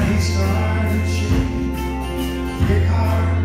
he started shaking. Your car